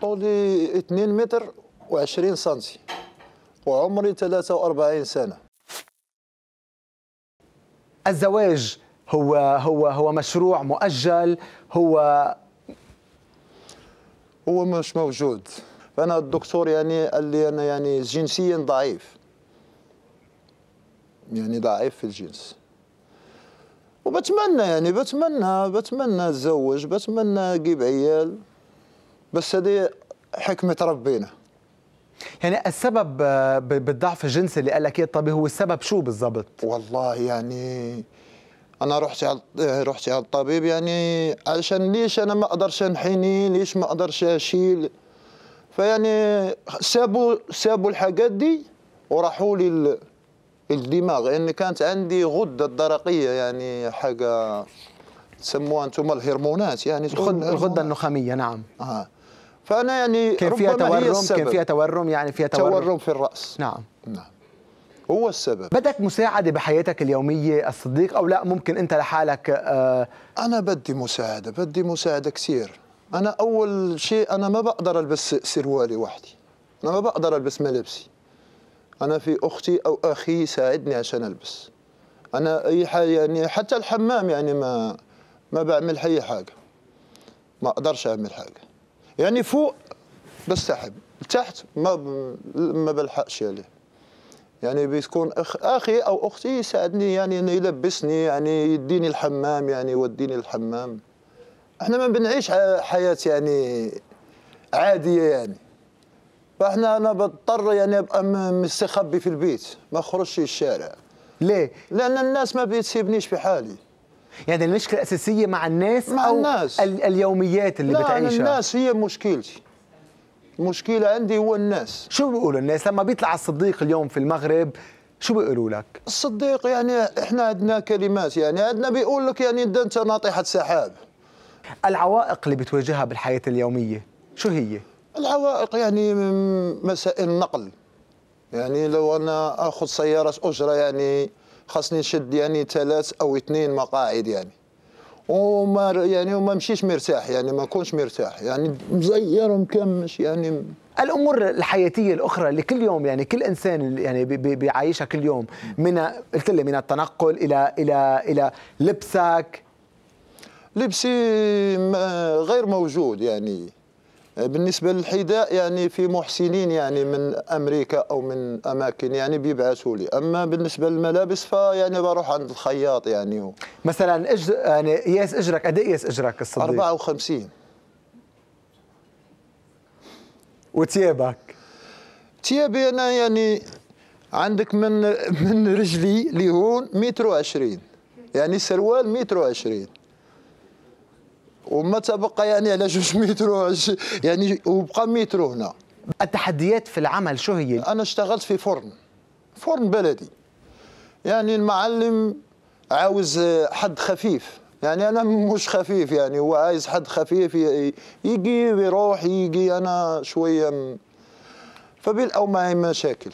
طولي 2 متر و20 سنتي وعمري 43 سنة. الزواج هو هو هو مشروع مؤجل هو هو مش موجود. فأنا الدكتور يعني قال لي أنا يعني جنسيا ضعيف. يعني ضعيف في الجنس. وبتمنى يعني بتمنى بتمنى أتزوج بتمنى أجيب عيال. بس هذه حكمة ربنا يعني السبب آه، بالضعف الجنسي اللي قال لك اياه الطبيب هو السبب شو بالضبط؟ والله يعني أنا رحت على رحت على الطبيب يعني علشان ليش أنا ما أقدرش أنحني ليش ما أقدرش أشيل فيعني سابوا سابوا الحاجات دي وراحوا لي ال- الدماغ لأن كانت عندي غدة الدرقية يعني حاجة تسموها أنتم الهرمونات يعني الهرمونات. النخامية نعم آه. فأنا يعني كان فيها تورم. كان فيها تورم يعني فيها تورم, تورم في الرأس. نعم. نعم. هو السبب. بدك مساعدة بحياتك اليومية الصديق أو لا؟ ممكن أنت لحالك آه أنا بدي مساعدة بدي مساعدة كثير. أنا أول شيء أنا ما بقدر ألبس سروالي وحدي. أنا ما بقدر ألبس ملابسي. أنا في أختي أو أخي يساعدني عشان ألبس. أنا أي حاجة يعني حتى الحمام يعني ما ما بعمل أي حاجة. ما أقدرش أعمل حاجة. يعني فوق بستحب تحت ما. ما بلحقش عليه يعني بتكون أخ أخي أو أختي يساعدني يعني إنه يلبسني يعني يديني الحمام يعني يوديني الحمام إحنا ما بنعيش حياة يعني عادية يعني فإحنا أنا بضطر يعني أبقى مستخبي في البيت ما أخرجش الشارع ليه؟ لأن الناس ما بتسيبنيش في حالي يعني المشكلة الأساسية مع الناس مع أو الناس. ال اليوميات اللي لا بتعيشها الناس هي مشكلتي المشكلة عندي هو الناس شو بيقولوا الناس لما بيطلع الصديق اليوم في المغرب شو بيقولوا لك؟ الصديق يعني إحنا عندنا كلمات يعني عندنا بيقول لك يعني أنت ناطحة سحاب العوائق اللي بتواجهها بالحياة اليومية شو هي؟ العوائق يعني مسائل النقل يعني لو أنا آخذ سيارة اجره يعني خاصني نشد يعني ثلاث أو اثنين مقاعد يعني. وما يعني وما مشيش مرتاح يعني ما كونش مرتاح يعني مزير ومكمش يعني. الأمور الحياتية الأخرى اللي كل يوم يعني كل إنسان يعني بي- بي- بيعيشها كل يوم من قلت لي من التنقل إلى إلى إلى لبسك. لبسي غير موجود يعني. بالنسبة للحذاء يعني في محسنين يعني من أمريكا أو من أماكن يعني بيبعثوا لي. أما بالنسبة للملابس فيعني بروح عند الخياط يعني و- مثلا اج يعني قياس إجرك قد إيه قياس إجرك الصديق؟ 54 وثيابك؟ تيابي أنا يعني عندك من من رجلي لهون متر وعشرين. يعني سروال متر وعشرين. وما تبقى يعني على جوج متر يعني وبقى متر هنا. التحديات في العمل شو هي؟ أنا اشتغلت في فرن. فرن بلدي. يعني المعلم عاوز حد خفيف. يعني أنا مش خفيف يعني هو عايز حد خفيف يجي ويروح يجي أنا شوية م- فبيلقوا معي مشاكل.